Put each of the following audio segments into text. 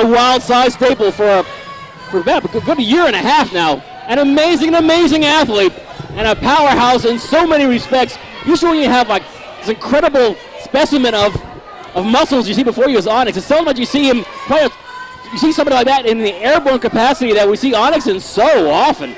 a wild side staple for a, for about a good year and a half now. An amazing, amazing athlete and a powerhouse in so many respects. Usually when you have like this incredible specimen of, of muscles you see before you is Onyx. It's seldom that you see him a, you see somebody like that in the airborne capacity that we see Onyx in so often.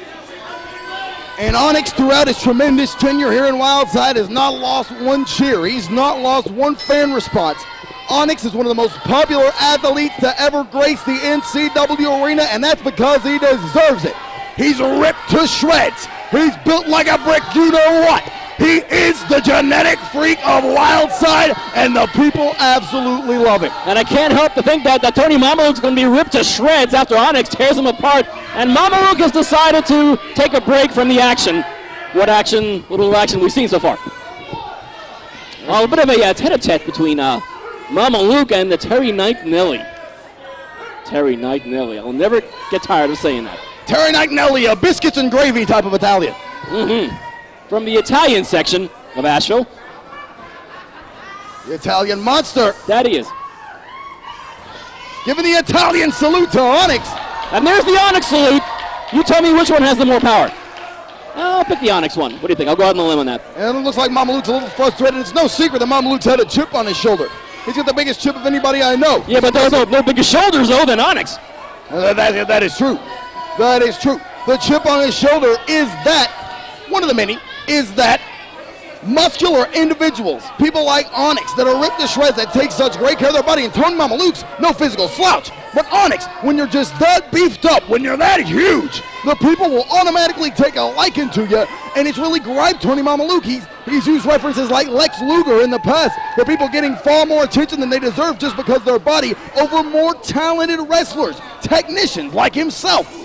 And Onyx, throughout his tremendous tenure here in Wildside, has not lost one cheer. He's not lost one fan response. Onyx is one of the most popular athletes to ever grace the NCW arena, and that's because he deserves it. He's ripped to shreds. He's built like a brick, you know what? He is the genetic freak of Wildside, and the people absolutely love him. And I can't help to think that, that Tony Mamaluke's going to be ripped to shreds after Onyx tears him apart. And Mamaluke has decided to take a break from the action. What action, what little action we've seen so far? Well, a bit of a uh, tete-a-tete between uh, Mamaluke and the Terry Knightinelli. Terry Knightinelli. I'll never get tired of saying that. Terry Knightinelli, a biscuits and gravy type of Italian. Mm-hmm. From the Italian section of Asheville. The Italian monster. That he is. Giving the Italian salute to Onyx. And there's the Onyx salute. You tell me which one has the more power. I'll pick the Onyx one. What do you think? I'll go out on the limb on that. And it looks like Mamaluke's a little frustrated. It's no secret that Mama Mamaluke's had a chip on his shoulder. He's got the biggest chip of anybody I know. Yeah, but there's no, no bigger shoulders, though, than Onyx. Uh, that, that is true. That is true. The chip on his shoulder is that, one of the many, is that muscular individuals, people like Onyx that are ripped to shreds that take such great care of their body, and Tony Mamaluke's no physical slouch. But Onyx, when you're just that beefed up, when you're that huge, the people will automatically take a liking to you, and it's really griped Tony Mamaluke. He's, he's used references like Lex Luger in the past, for people getting far more attention than they deserve just because their body over more talented wrestlers, technicians like himself.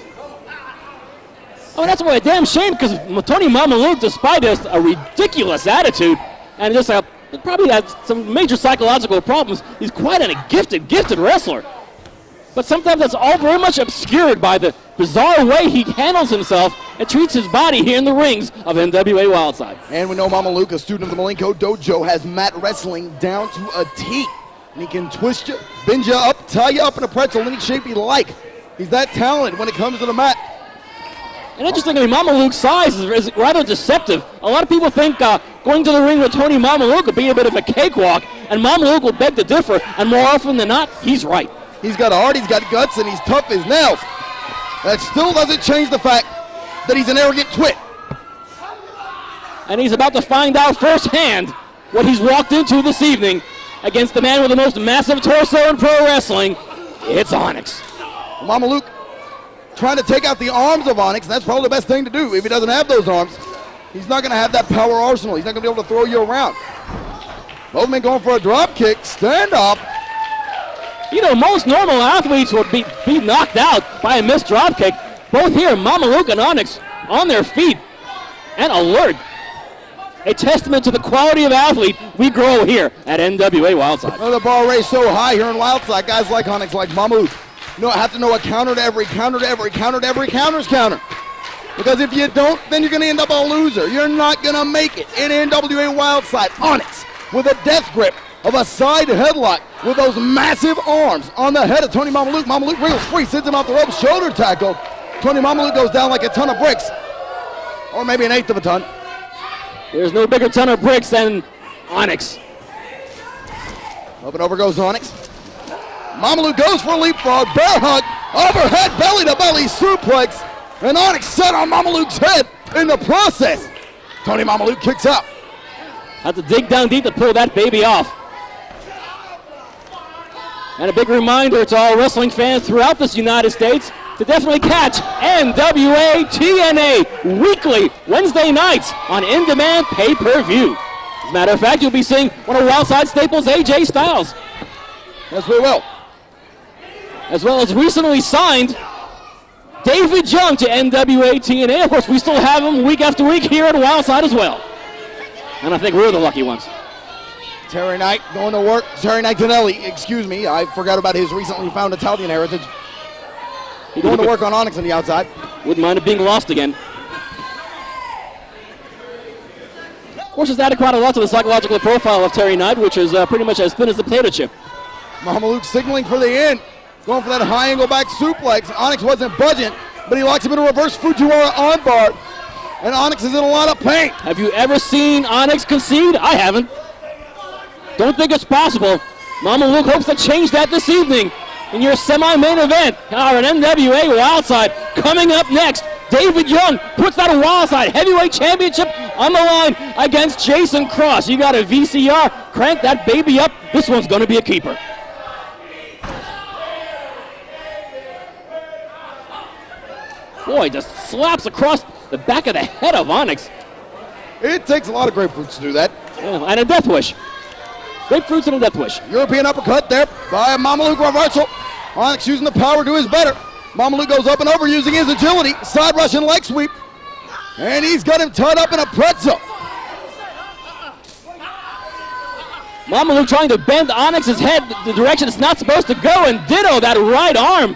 Oh, that's why a damn shame because Tony Mamaluke, despite this, a ridiculous attitude and just a, probably has some major psychological problems, he's quite a gifted, gifted wrestler. But sometimes that's all very much obscured by the bizarre way he handles himself and treats his body here in the rings of NWA Wildside. And we know Mamaluke, a student of the Malenko Dojo, has mat wrestling down to a T. And he can twist you, bend you up, tie you up in a pretzel any shape you like. He's that talented when it comes to the mat. And interestingly, Mamaluke's size is, is, rather deceptive. A lot of people think uh, going to the ring with Tony Mamaluke would be a bit of a cakewalk, and Mamaluke will beg to differ, and more often than not, he's right. He's got a heart, he's got guts, and he's tough as nails. That still doesn't change the fact that he's an arrogant twit. And he's about to find out firsthand what he's walked into this evening against the man with the most massive torso in pro wrestling. It's Onyx. Mamaluke trying to take out the arms of Onyx. That's probably the best thing to do. If he doesn't have those arms, he's not going to have that power arsenal. He's not going to be able to throw you around. Both men going for a drop kick. Stand up. You know, most normal athletes would be, be knocked out by a missed drop kick. Both here, Mamaluke and Onyx on their feet and alert. A testament to the quality of athlete we grow here at NWA Wildside. Well, the bar raised so high here in Wildside, guys like Onyx, like Mamaluke, know, have to know a counter to every counter to every counter to every counter's counter. Because if you don't, then you're going to end up a loser. You're not going to make it in NWA Wildside. Onyx with a death grip of a side headlock with those massive arms on the head of Tony Mamaluke. Mamaluke wriggles free, sends him off the ropes, shoulder tackle. Tony Mamaluke goes down like a ton of bricks, or maybe an eighth of a ton. There's no bigger ton of bricks than Onyx. Up and over goes Onyx. Mamaluke goes for a leapfrog, bear hug, overhead, belly to belly suplex, and Onyx set on Mamaluke's head in the process. Tony Mamaluke kicks out. Had to dig down deep to pull that baby off. And a big reminder to all wrestling fans throughout this United States to definitely catch NWA TNA weekly Wednesday nights on in-demand pay-per-view. As a matter of fact, you'll be seeing one of Wildside Staples, AJ Styles. Yes, we will. As well as recently signed David Young to NWA TNA. Of course, we still have him week after week here at Wildside as well. And I think we're the lucky ones. Terry Knight going to work. Terry Knightinelli, excuse me. I forgot about his recently found Italian heritage. He going to work on Onyx on the outside. Wouldn't mind it being lost again. Of course, it's added quite a lot to the psychological profile of Terry Knight, which is uh, pretty much as thin as the potato chip. Mamaluke signaling for the end. Going for that high angle back suplex. Onyx wasn't budging, but he locks him in a reverse Fujiwara armbar. And Onyx is in a lot of pain. Have you ever seen Onyx concede? I haven't. Don't think it's possible. Mamaluke hopes to change that this evening in your semi-main event. Our NWA Wildside coming up next. David Young puts that Wildside Heavyweight Championship on the line against Jason Cross. You got a VCR. Crank that baby up. This one's going to be a keeper. Boy, just slaps across the back of the head of Onyx. It takes a lot of grapefruits to do that. Yeah, and a death wish. Grapefruits and a death wish. European uppercut there by Mamaluke reversal. Onyx using the power to his better. Mamaluke goes up and over using his agility. Side rush and leg sweep. And he's got him tied up in a pretzel. Mamaluke trying to bend Onyx's head the direction it's not supposed to go, and ditto that right arm.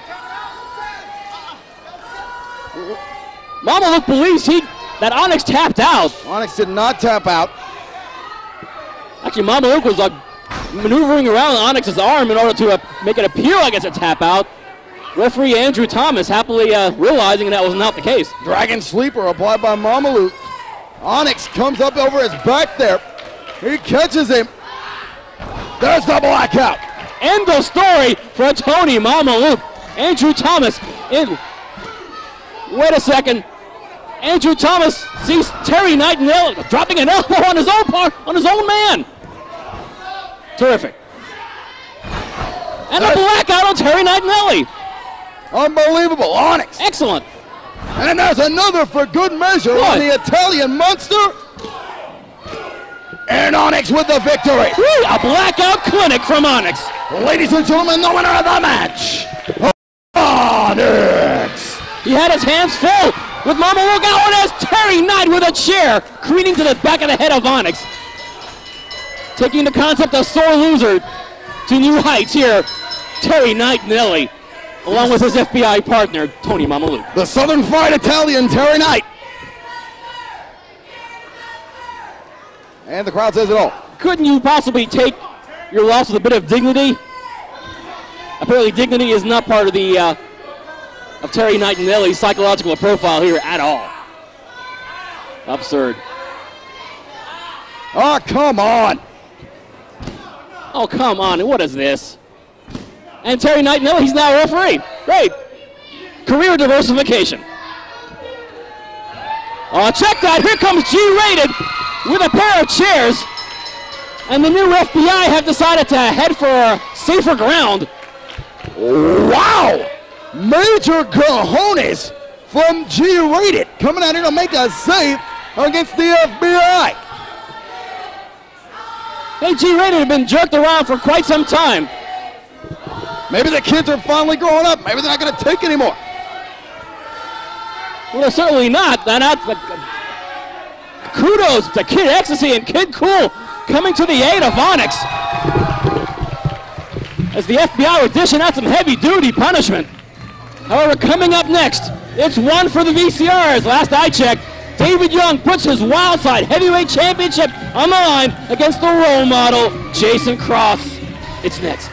Mamaluke believes he that Onyx tapped out. Onyx did not tap out. Actually, Mamaluke was like maneuvering around Onyx's arm in order to uh, make it appear like it's a tap out. Referee Andrew Thomas happily uh, realizing that was not the case. Dragon sleeper applied by Mamaluke. Onyx comes up over his back there. He catches him. There's the blackout. End of story for Tony Mamaluke. Andrew Thomas in. Wait a second. Andrew Thomas sees Terry Nightingale dropping an elbow on his own part, on his own man. Terrific. And a blackout on Terry Nightingale. Unbelievable. Onyx. Excellent. And there's another for good measure on the Italian monster. And Onyx with the victory. Woo, a blackout clinic from Onyx. Ladies and gentlemen, the winner of the match. He had his hands full with Mamaluke out and as Terry Knight with a chair careening to the back of the head of Onyx. Taking the concept of sore loser to new heights here, Terry Knightinelli, along with his FBI partner, Tony Mamaluke. The Southern Fried Italian, Terry Knight. And the crowd says it all. Couldn't you possibly take your loss with a bit of dignity? Apparently, dignity is not part of the uh, of Terry Knightinelli's psychological profile here at all. Absurd. Oh, come on. Oh, come on. What is this? And Terry Knight, no, he's now a referee. Great. Career diversification. Oh, check that. Here comes G Rated with a pair of chairs. And the new FBI have decided to head for safer ground. Wow. Major cojones from G-Rated coming out here to make a save against the FBI. Hey, G Rated have been jerked around for quite some time. Maybe the kids are finally growing up. Maybe they're not going to take anymore. Well, certainly not. They're not. Kudos to Kid Xtasy and Kid Kool coming to the aid of Onyx. As the FBI were dishing out some heavy duty punishment. However, coming up next, it's one for the VCRs. Last I checked, David Young puts his Wildside Heavyweight Championship on the line against the role model, Jason Cross. It's next.